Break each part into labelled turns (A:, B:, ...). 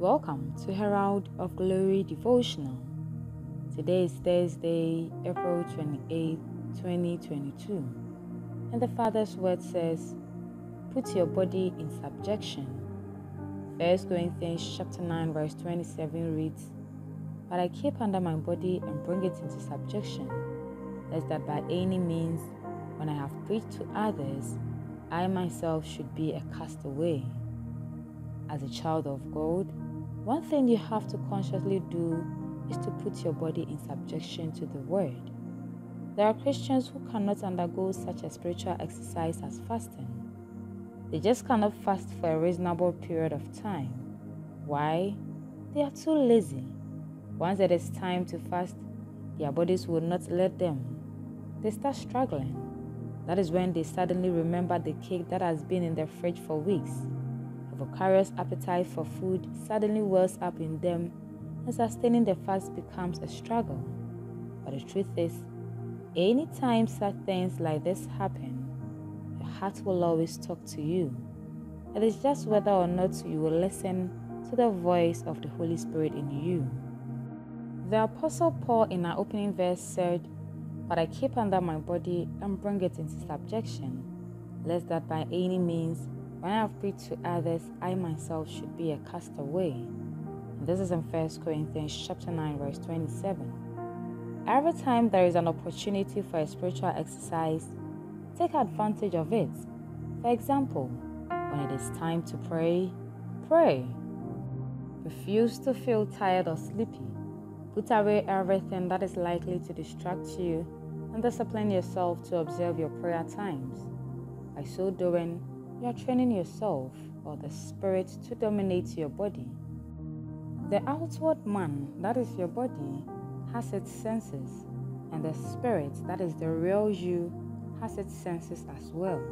A: Welcome to Herald of Glory Devotional. Today is Thursday, April 28, 2022. And the Father's word says, Put your body in subjection. 1 Corinthians chapter 9, verse 27 reads, But I keep under my body and bring it into subjection, lest that by any means, when I have preached to others, I myself should be a castaway. As a child of God, one thing you have to consciously do is to put your body in subjection to the Word. There are Christians who cannot undergo such a spiritual exercise as fasting. They just cannot fast for a reasonable period of time. Why? They are too lazy. Once it is time to fast, their bodies will not let them. They start struggling. That is when they suddenly remember the cake that has been in their fridge for weeks vicarious appetite for food suddenly wells up in them, and sustaining the fast becomes a struggle. But the truth is, anytime such things like this happen, your heart will always talk to you. It is just whether or not you will listen to the voice of the Holy Spirit in you. The Apostle Paul, in our opening verse, said, But I keep under my body and bring it into subjection, lest that by any means when I have preached to others, I myself should be a castaway. And this is in 1 Corinthians chapter 9, verse 27. Every time there is an opportunity for a spiritual exercise, take advantage of it. For example, when it is time to pray, pray. Refuse to feel tired or sleepy. Put away everything that is likely to distract you and discipline yourself to observe your prayer times. By so doing, you are training yourself or the spirit to dominate your body. The outward man, that is your body, has its senses, and the spirit, that is the real you, has its senses as well.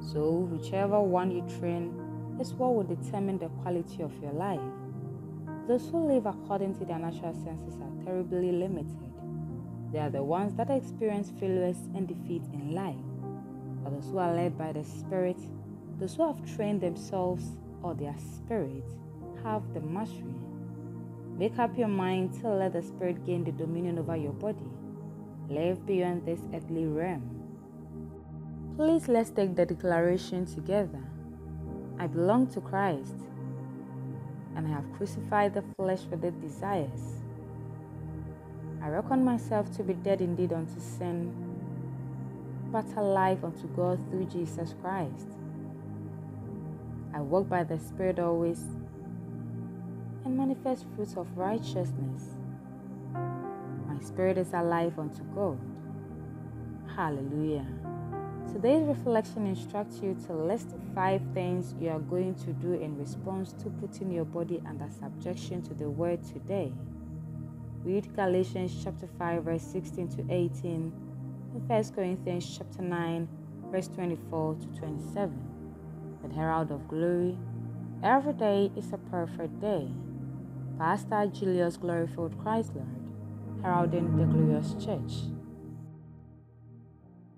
A: So, whichever one you train is what will determine the quality of your life. Those who live according to their natural senses are terribly limited. They are the ones that experience failures and defeat in life. But those who are led by the Spirit those who have trained themselves or their spirit have the mastery. Make up your mind to let the spirit gain the dominion over your body. Live beyond this earthly realm. Please let's take the declaration together. I belong to Christ, and I have crucified the flesh with its desires. I reckon myself to be dead indeed unto sin, but alive unto God through Jesus Christ. I walk by the Spirit always and manifest fruits of righteousness. My spirit is alive unto God. Hallelujah. Today's reflection instructs you to list five things you are going to do in response to putting your body under subjection to the word today. Read Galatians chapter 5 verse 16 to 18 and 1 Corinthians chapter 9 verse 24 to 27 the Herald of Glory. Every day is a perfect day. Pastor Julius glorified Christ Lord, heralding the glorious church.